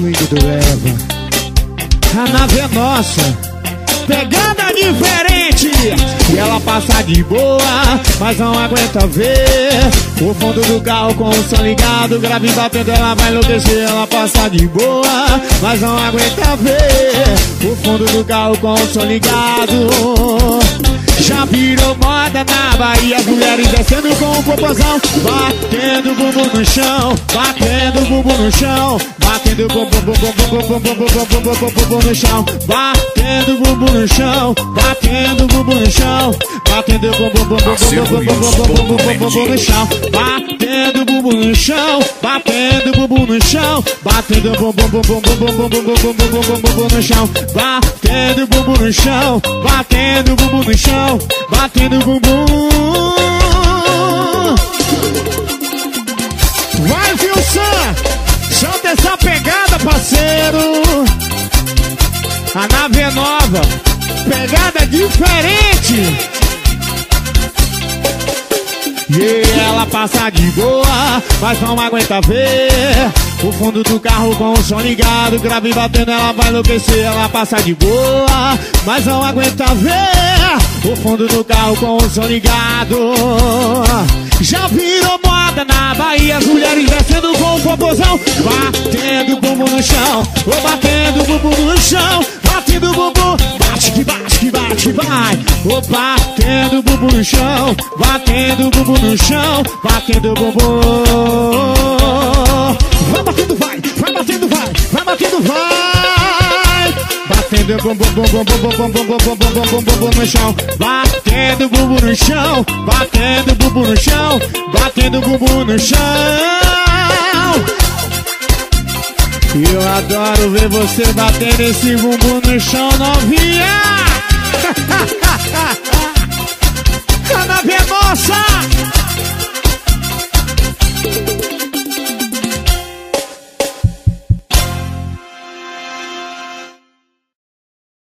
do Eva. A nave é nossa. Pegada diferente E ela passa de boa Mas não aguenta ver O fundo do carro com o som ligado Grave batendo, ela vai enlouquecer Ela passa de boa Mas não aguenta ver O fundo do carro com o som ligado já virou moda na Bahia As mulheres descendo com o popozão Batendo bumbum no chão Batendo bumbum no chão Batendo bumbum, no chão Batendo bumbum no chão Batendo bumbum no chão Batendo bumbum, no chão Batendo bumbum no chão bumbum no chão Batendo bumbum, bumbum, bumbum, bumbum, bumbum, bumbum, bumbum no chão Batendo bumbum no chão Batendo bumbum no chão, batendo bumbum. Vai, Wilson! Solta essa pegada, parceiro! A nave é nova, pegada diferente! E ela passa de boa, mas não aguenta ver. O fundo do carro com o som ligado Grave batendo, ela vai enlouquecer. Ela passa de boa, mas não aguenta ver. O fundo do carro com o som ligado. Já virou moda na Bahia As mulheres descendo com o popozão. Batendo bumbum no chão Ou batendo bumbum no chão. Batendo bumbum Bate que bate que bate, vai Ou batendo bumbum no chão Batendo bumbum no chão, batendo bumbum. Vai batendo, vai, vai batendo, vai, vai batendo, vai. Batendo bumbum, bumbum, bumbum, bumbum, bumbum, bumbum, bumbum, bumbum no chão. Batendo bumbum no chão, batendo bumbum no chão, batendo bumbum no chão. Eu adoro ver você batendo esse bumbum no chão, novinha.